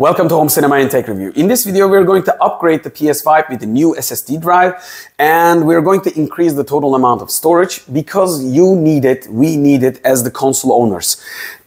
Welcome to Home Cinema and Tech Review. In this video, we're going to upgrade the PS5 with a new SSD drive and we're going to increase the total amount of storage because you need it, we need it as the console owners.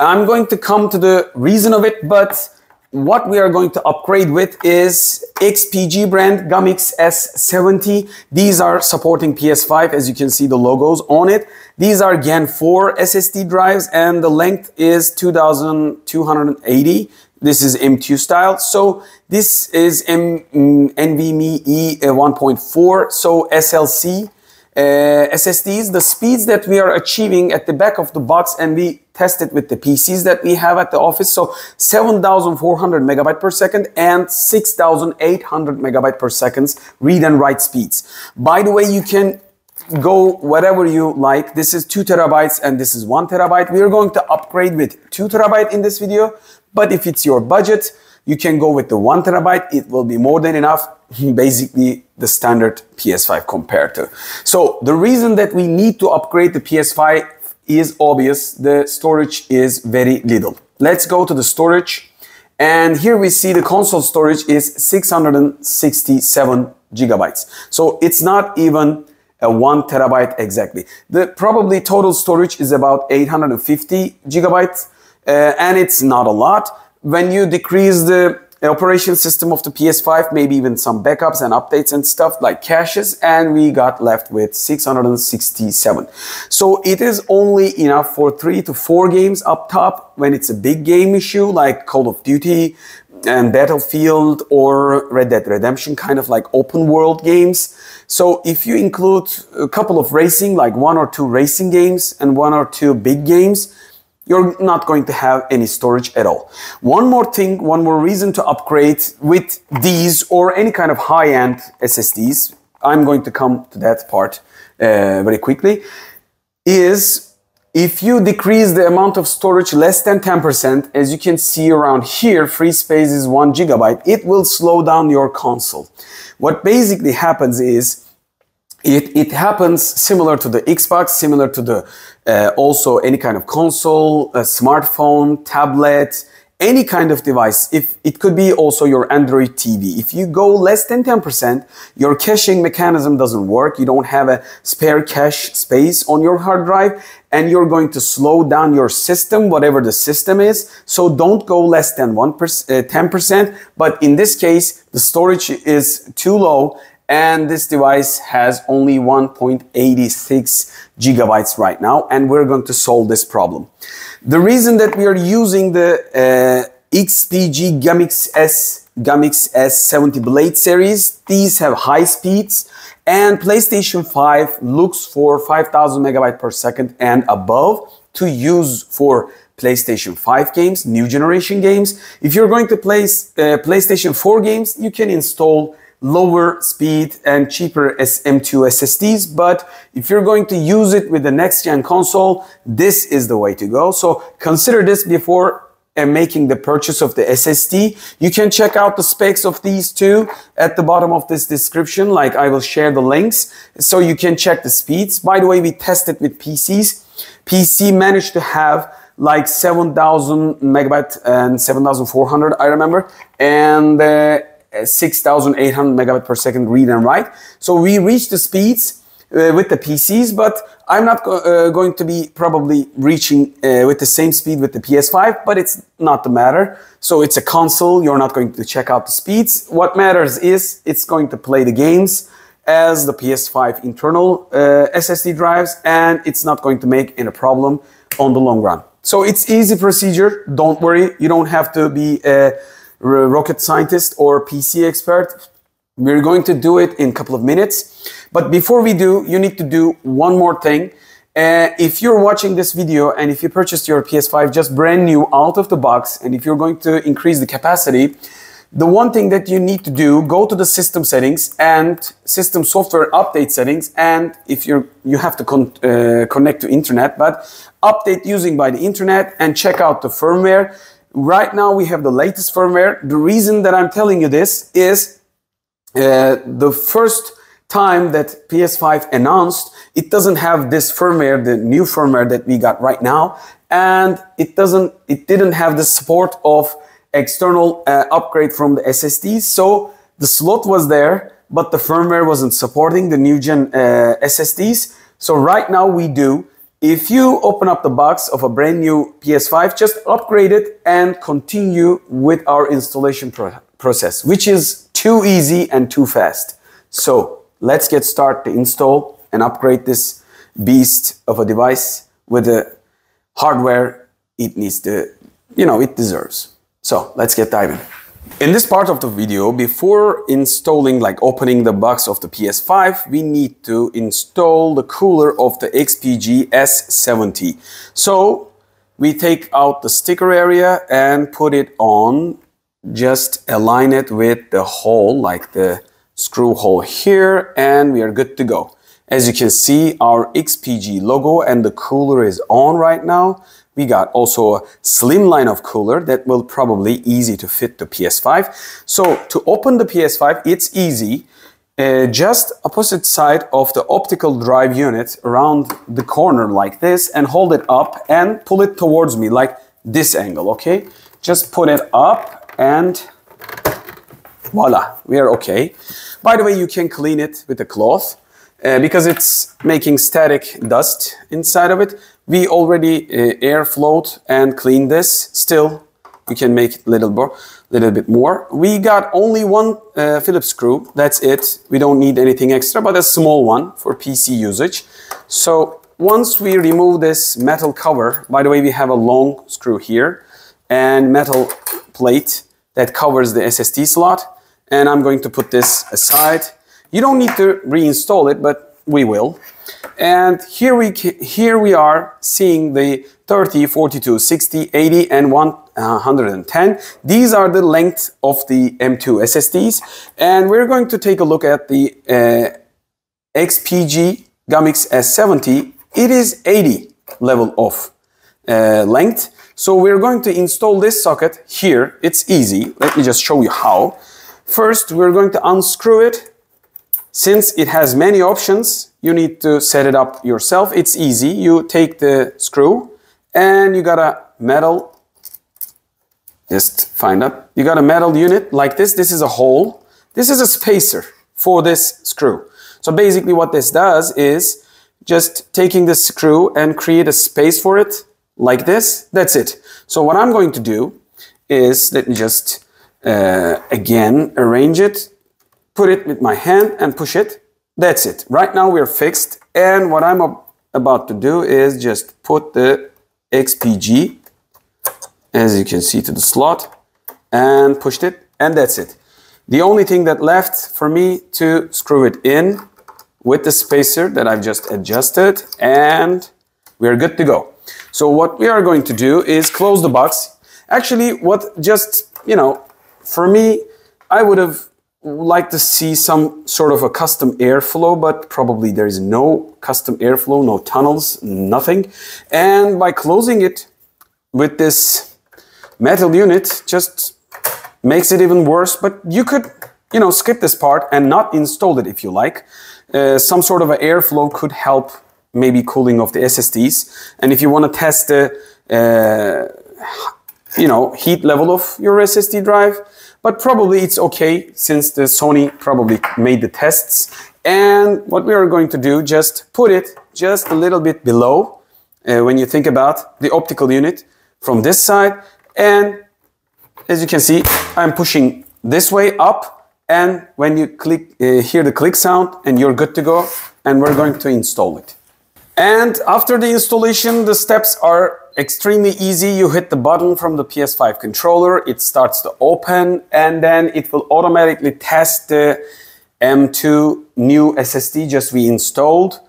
I'm going to come to the reason of it, but what we are going to upgrade with is XPG brand GAMMIX S70. These are supporting PS5 as you can see the logos on it. These are Gen 4 SSD drives and the length is 2280 this is M2 style. So this is M, mm, NVMe E uh, 1.4. So SLC uh, SSDs, the speeds that we are achieving at the back of the box and we test it with the PCs that we have at the office. So 7,400 megabyte per second and 6,800 megabyte per second read and write speeds. By the way, you can go whatever you like. This is two terabytes and this is one terabyte. We are going to upgrade with two terabyte in this video. But if it's your budget, you can go with the one terabyte. It will be more than enough. Basically the standard PS5 compared to. So the reason that we need to upgrade the PS5 is obvious. The storage is very little. Let's go to the storage. And here we see the console storage is 667 gigabytes. So it's not even a one terabyte exactly. The probably total storage is about 850 gigabytes uh, and it's not a lot. When you decrease the operation system of the PS5, maybe even some backups and updates and stuff like caches, and we got left with 667. So it is only enough for three to four games up top when it's a big game issue like Call of Duty and Battlefield or Red Dead Redemption, kind of like open world games. So if you include a couple of racing, like one or two racing games and one or two big games, you're not going to have any storage at all. One more thing, one more reason to upgrade with these or any kind of high-end SSDs, I'm going to come to that part uh, very quickly, is if you decrease the amount of storage less than 10%, as you can see around here, free space is one gigabyte, it will slow down your console. What basically happens is it, it happens similar to the Xbox, similar to the uh, also any kind of console, smartphone, tablet, any kind of device. If it could be also your Android TV. If you go less than 10%, your caching mechanism doesn't work. You don't have a spare cache space on your hard drive and you're going to slow down your system, whatever the system is. So don't go less than 1%, uh, 10%. But in this case, the storage is too low and this device has only 1.86 gigabytes right now and we're going to solve this problem. The reason that we are using the uh, XPG GAMMIX S GAMMIX S70 Blade series, these have high speeds and PlayStation 5 looks for 5000 megabyte per second and above to use for PlayStation 5 games, new generation games. If you're going to play uh, PlayStation 4 games, you can install lower speed and cheaper M2 SSDs. But if you're going to use it with the next gen console, this is the way to go. So consider this before and uh, making the purchase of the SSD. You can check out the specs of these two at the bottom of this description. Like I will share the links so you can check the speeds. By the way, we tested with PCs. PC managed to have like 7,000 megabyte and 7,400, I remember. And uh, 6,800 megabyte per second read and write. So we reach the speeds uh, with the PCs, but I'm not go uh, going to be probably reaching uh, with the same speed with the PS5, but it's not the matter. So it's a console, you're not going to check out the speeds. What matters is it's going to play the games as the PS5 internal uh, SSD drives, and it's not going to make any problem on the long run. So it's easy procedure, don't worry, you don't have to be uh, rocket scientist or PC expert. We're going to do it in a couple of minutes. But before we do, you need to do one more thing. Uh, if you're watching this video and if you purchased your PS5 just brand new out of the box, and if you're going to increase the capacity, the one thing that you need to do, go to the system settings and system software update settings. And if you're, you have to con uh, connect to internet, but update using by the internet and check out the firmware. Right now we have the latest firmware. The reason that I'm telling you this is uh, the first time that PS5 announced, it doesn't have this firmware, the new firmware that we got right now. And it doesn't, it didn't have the support of external uh, upgrade from the SSDs. So the slot was there, but the firmware wasn't supporting the new gen uh, SSDs. So right now we do. If you open up the box of a brand new PS5, just upgrade it and continue with our installation pro process, which is too easy and too fast. So let's get started to install and upgrade this beast of a device with the hardware it needs to, you know, it deserves. So let's get diving. In this part of the video, before installing, like opening the box of the PS5, we need to install the cooler of the XPG S70. So we take out the sticker area and put it on, just align it with the hole, like the screw hole here, and we are good to go. As you can see, our XPG logo and the cooler is on right now. We got also a slim line of cooler that will probably easy to fit the PS5. So to open the PS5, it's easy. Uh, just opposite side of the optical drive unit around the corner like this and hold it up and pull it towards me like this angle, okay? Just put it up and voila, we are okay. By the way, you can clean it with a cloth uh, because it's making static dust inside of it. We already uh, air flowed and cleaned this. Still, we can make a little, more, little bit more. We got only one uh, Phillips screw. That's it. We don't need anything extra, but a small one for PC usage. So once we remove this metal cover, by the way, we have a long screw here and metal plate that covers the SSD slot. And I'm going to put this aside. You don't need to reinstall it, but we will. And here we, here we are seeing the 30, 42, 60, 80, and 110. These are the length of the M2 SSDs. And we're going to take a look at the uh, XPG GAMMIX S70. It is 80 level of uh, length. So we're going to install this socket here. It's easy. Let me just show you how. First, we're going to unscrew it since it has many options, you need to set it up yourself. It's easy. You take the screw and you got a metal, just find up. You got a metal unit like this. This is a hole. This is a spacer for this screw. So basically what this does is just taking this screw and create a space for it like this. That's it. So what I'm going to do is, let me just uh, again arrange it put it with my hand and push it. That's it. Right now we're fixed. And what I'm about to do is just put the XPG, as you can see, to the slot and pushed it. And that's it. The only thing that left for me to screw it in with the spacer that I've just adjusted and we're good to go. So what we are going to do is close the box. Actually, what just, you know, for me, I would have like to see some sort of a custom airflow, but probably there is no custom airflow, no tunnels, nothing. And by closing it with this metal unit, just makes it even worse. But you could, you know, skip this part and not install it if you like. Uh, some sort of an airflow could help maybe cooling of the SSDs. And if you want to test the, uh, you know, heat level of your SSD drive, but probably it's okay since the Sony probably made the tests. And what we are going to do, just put it just a little bit below uh, when you think about the optical unit from this side. And as you can see, I'm pushing this way up. And when you click, uh, hear the click sound and you're good to go. And we're going to install it. And after the installation, the steps are extremely easy. You hit the button from the PS5 controller, it starts to open, and then it will automatically test the M2 new SSD just reinstalled,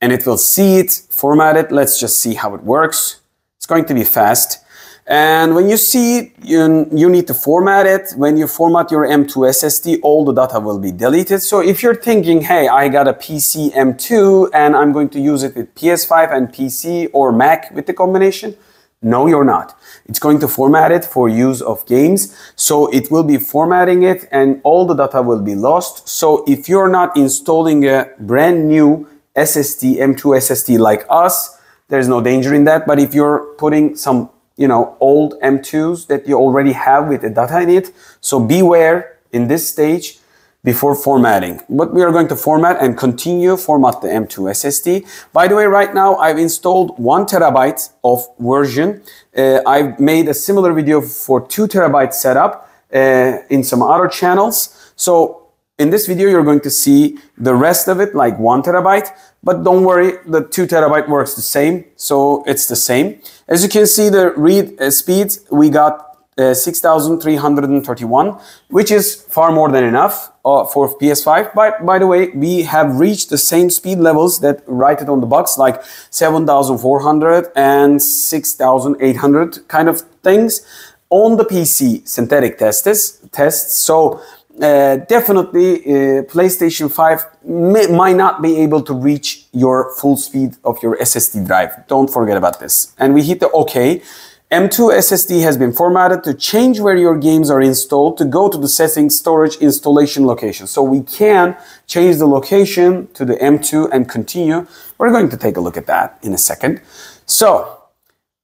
and it will see it, format it. Let's just see how it works. It's going to be fast. And when you see you, you need to format it. When you format your M2 SSD, all the data will be deleted. So if you're thinking, hey, I got a PC M2 and I'm going to use it with PS5 and PC or Mac with the combination, no, you're not. It's going to format it for use of games. So it will be formatting it and all the data will be lost. So if you're not installing a brand new SSD, M2 SSD like us, there's no danger in that. But if you're putting some you know, old M2s that you already have with the data in it. So beware in this stage before formatting. But we are going to format and continue format the M2 SSD. By the way, right now I've installed one terabyte of version. Uh, I've made a similar video for two terabyte setup uh, in some other channels. So in this video, you're going to see the rest of it, like one terabyte, but don't worry, the two terabyte works the same, so it's the same. As you can see, the read uh, speeds, we got uh, 6,331, which is far more than enough uh, for PS5. But by the way, we have reached the same speed levels that write it on the box, like 7,400 and 6,800 kind of things on the PC synthetic tests. tests. So uh, definitely uh, PlayStation 5 may, might not be able to reach your full speed of your SSD drive. Don't forget about this. And we hit the OK. M2 SSD has been formatted to change where your games are installed to go to the settings storage installation location. So we can change the location to the M2 and continue. We're going to take a look at that in a second. So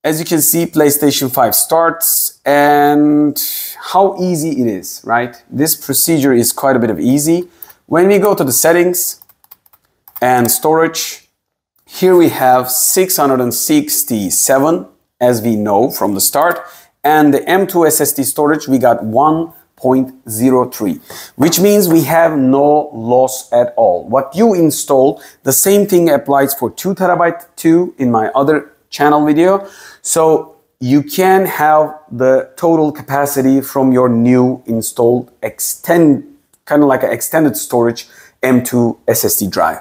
as you can see, PlayStation 5 starts and how easy it is, right? This procedure is quite a bit of easy. When we go to the settings and storage, here we have 667 as we know from the start. And the M2 SSD storage, we got 1.03, which means we have no loss at all. What you install, the same thing applies for 2 terabyte 2 in my other channel video. So you can have the total capacity from your new installed extend, kind of like an extended storage M2 SSD drive.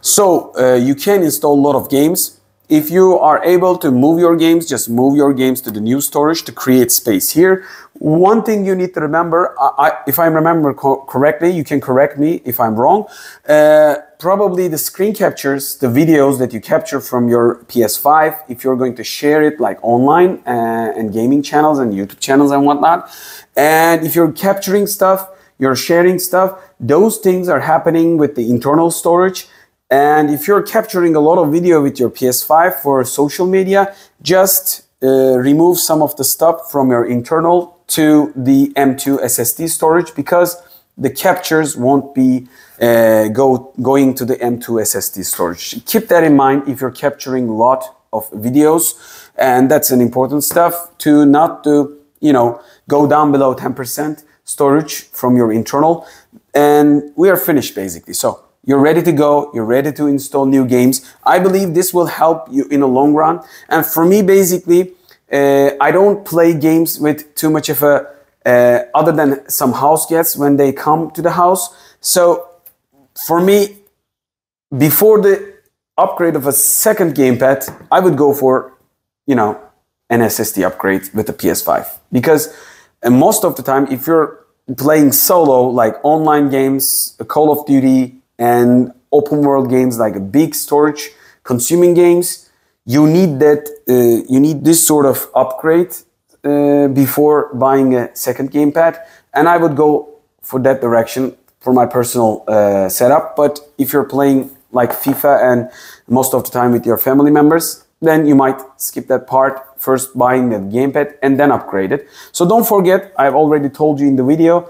So uh, you can install a lot of games. If you are able to move your games, just move your games to the new storage to create space here. One thing you need to remember, I, if I remember co correctly, you can correct me if I'm wrong. Uh, probably the screen captures, the videos that you capture from your PS5, if you're going to share it like online uh, and gaming channels and YouTube channels and whatnot. And if you're capturing stuff, you're sharing stuff, those things are happening with the internal storage. And if you're capturing a lot of video with your PS5 for social media, just uh, remove some of the stuff from your internal to the M2 SSD storage because the captures won't be uh, go, going to the M2 SSD storage. Keep that in mind if you're capturing a lot of videos and that's an important stuff to not to, you know, go down below 10% storage from your internal and we are finished basically. So you're ready to go. You're ready to install new games. I believe this will help you in the long run. And for me, basically, uh, I don't play games with too much of a uh, other than some house guests when they come to the house. So for me, before the upgrade of a second gamepad, I would go for, you know, an SSD upgrade with the PS5 because uh, most of the time, if you're playing solo, like online games, Call of Duty, and open world games like big storage consuming games, you need that. Uh, you need this sort of upgrade uh, before buying a second gamepad, and I would go for that direction for my personal uh, setup. But if you're playing like FIFA and most of the time with your family members, then you might skip that part, first buying the gamepad and then upgrade it. So don't forget, I've already told you in the video,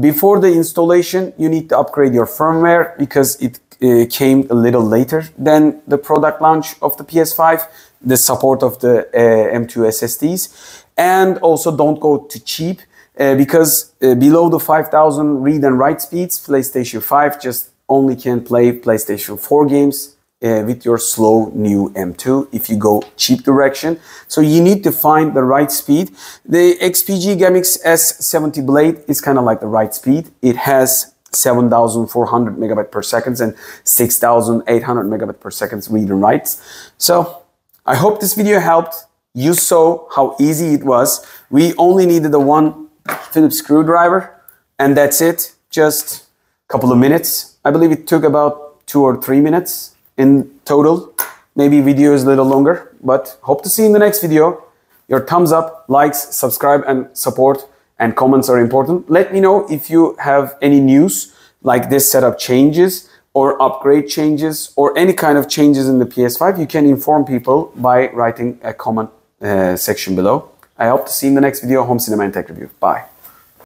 before the installation, you need to upgrade your firmware because it uh, came a little later than the product launch of the PS5, the support of the uh, M2 SSDs. And also don't go too cheap uh, because uh, below the 5000 read and write speeds, PlayStation 5 just only can play PlayStation 4 games uh, with your slow new M2 if you go cheap direction. So you need to find the right speed. The XPG GAMMIX S70 Blade is kind of like the right speed. It has 7,400 megabyte per second and 6,800 megabyte per second read and writes. So I hope this video helped. You saw how easy it was. We only needed the one Phillips screwdriver and that's it. Just a couple of minutes. I believe it took about two or three minutes in total. Maybe video is a little longer, but hope to see in the next video. Your thumbs up, likes, subscribe and support and comments are important. Let me know if you have any news like this setup changes or upgrade changes or any kind of changes in the PS5. You can inform people by writing a comment uh, section below. I hope to see you in the next video, Home Cinema and Tech Review. Bye.